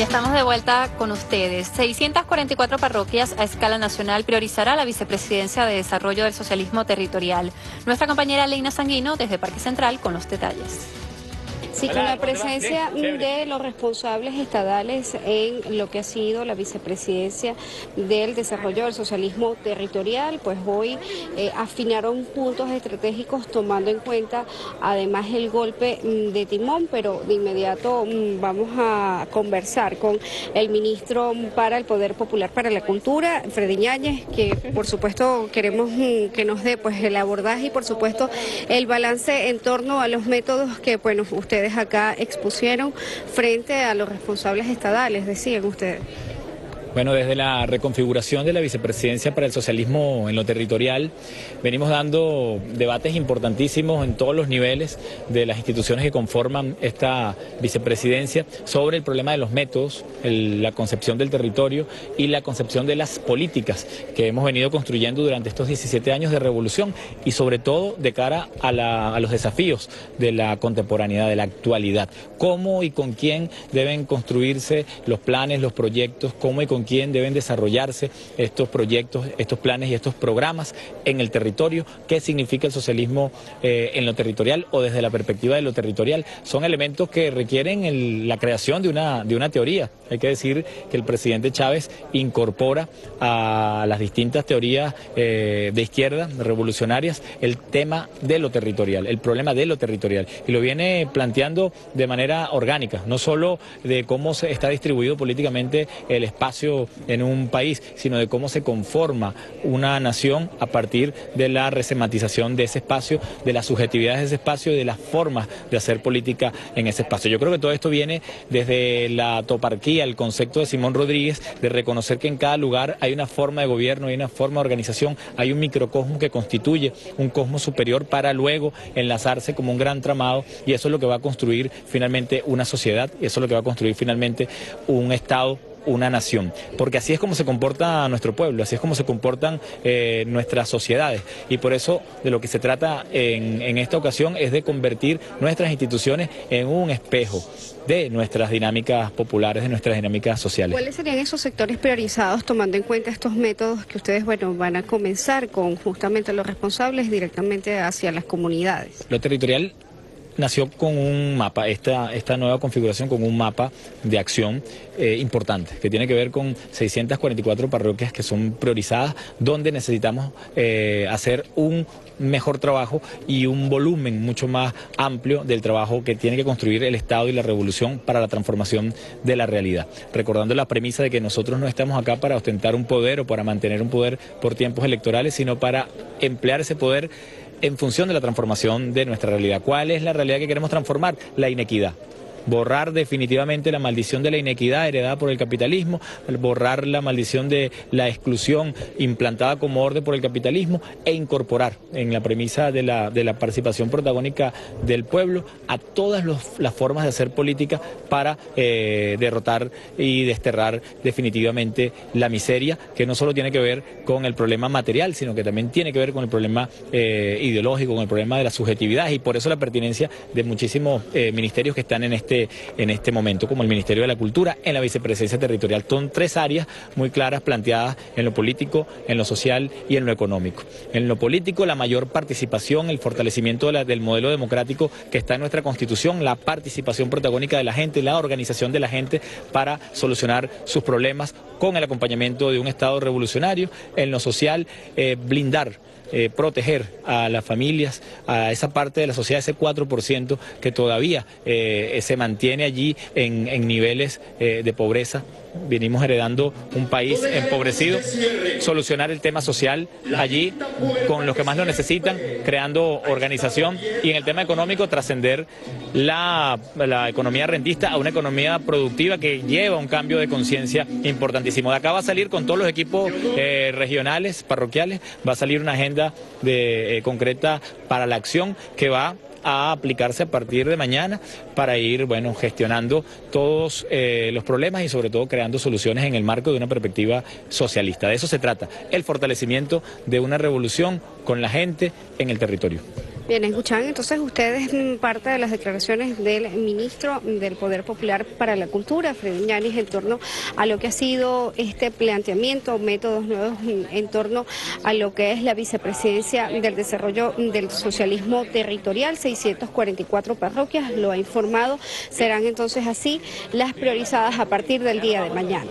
Ya estamos de vuelta con ustedes. 644 parroquias a escala nacional priorizará la Vicepresidencia de Desarrollo del Socialismo Territorial. Nuestra compañera Leina Sanguino desde Parque Central con los detalles. Sí, con la presencia de los responsables estadales en lo que ha sido la vicepresidencia del desarrollo del socialismo territorial, pues hoy eh, afinaron puntos estratégicos tomando en cuenta además el golpe mm, de timón, pero de inmediato mm, vamos a conversar con el ministro para el Poder Popular para la Cultura, Freddy Ñáñez, que por supuesto queremos mm, que nos dé pues el abordaje y por supuesto el balance en torno a los métodos que bueno ustedes acá expusieron frente a los responsables estadales, decían ustedes. Bueno, desde la reconfiguración de la vicepresidencia para el socialismo en lo territorial, venimos dando debates importantísimos en todos los niveles de las instituciones que conforman esta vicepresidencia sobre el problema de los métodos, la concepción del territorio y la concepción de las políticas que hemos venido construyendo durante estos 17 años de revolución y sobre todo de cara a, a los desafíos de la contemporaneidad, de la actualidad. Cómo y con quién deben construirse los planes, los proyectos, cómo y con quién deben desarrollarse estos proyectos, estos planes y estos programas en el territorio, qué significa el socialismo eh, en lo territorial o desde la perspectiva de lo territorial. Son elementos que requieren la creación de una, de una teoría. Hay que decir que el presidente Chávez incorpora a las distintas teorías eh, de izquierda, revolucionarias, el tema de lo territorial, el problema de lo territorial. Y lo viene planteando de manera orgánica, no solo de cómo se está distribuido políticamente el espacio en un país, sino de cómo se conforma una nación a partir de la resematización de ese espacio, de las subjetividades de ese espacio de las formas de hacer política en ese espacio. Yo creo que todo esto viene desde la toparquía, el concepto de Simón Rodríguez, de reconocer que en cada lugar hay una forma de gobierno, hay una forma de organización, hay un microcosmo que constituye un cosmos superior para luego enlazarse como un gran tramado y eso es lo que va a construir finalmente una sociedad y eso es lo que va a construir finalmente un Estado una nación, porque así es como se comporta nuestro pueblo, así es como se comportan eh, nuestras sociedades y por eso de lo que se trata en, en esta ocasión es de convertir nuestras instituciones en un espejo de nuestras dinámicas populares, de nuestras dinámicas sociales. ¿Cuáles serían esos sectores priorizados tomando en cuenta estos métodos que ustedes bueno, van a comenzar con justamente los responsables directamente hacia las comunidades? Lo territorial nació con un mapa, esta, esta nueva configuración con un mapa de acción eh, importante, que tiene que ver con 644 parroquias que son priorizadas, donde necesitamos eh, hacer un mejor trabajo y un volumen mucho más amplio del trabajo que tiene que construir el Estado y la revolución para la transformación de la realidad. Recordando la premisa de que nosotros no estamos acá para ostentar un poder o para mantener un poder por tiempos electorales, sino para emplear ese poder en función de la transformación de nuestra realidad. ¿Cuál es la realidad que queremos transformar? La inequidad borrar definitivamente la maldición de la inequidad heredada por el capitalismo, borrar la maldición de la exclusión implantada como orden por el capitalismo e incorporar en la premisa de la, de la participación protagónica del pueblo a todas las formas de hacer política para eh, derrotar y desterrar definitivamente la miseria, que no solo tiene que ver con el problema material, sino que también tiene que ver con el problema eh, ideológico, con el problema de la subjetividad. Y por eso la pertinencia de muchísimos eh, ministerios que están en este en este momento, como el Ministerio de la Cultura, en la vicepresidencia territorial. Son tres áreas muy claras planteadas en lo político, en lo social y en lo económico. En lo político, la mayor participación, el fortalecimiento del modelo democrático que está en nuestra Constitución, la participación protagónica de la gente, la organización de la gente para solucionar sus problemas con el acompañamiento de un Estado revolucionario. En lo social, eh, blindar eh, proteger a las familias, a esa parte de la sociedad, ese 4% que todavía eh, se mantiene allí en, en niveles eh, de pobreza venimos heredando un país empobrecido, solucionar el tema social allí con los que más lo necesitan, creando organización y en el tema económico trascender la, economía rentista a una economía productiva que lleva un cambio de conciencia importantísimo. De acá va a salir con todos los equipos eh, regionales, parroquiales, va a salir una agenda de, eh, concreta para la acción que va a aplicarse a partir de mañana para ir bueno, gestionando todos eh, los problemas y sobre todo creando soluciones en el marco de una perspectiva socialista. De eso se trata, el fortalecimiento de una revolución con la gente en el territorio. Bien, escuchan entonces ustedes mm, parte de las declaraciones del ministro del Poder Popular para la Cultura, Freddy Ñanis, en torno a lo que ha sido este planteamiento, métodos nuevos mm, en torno a lo que es la vicepresidencia del desarrollo del socialismo territorial, 644 parroquias, lo ha informado, serán entonces así las priorizadas a partir del día de mañana.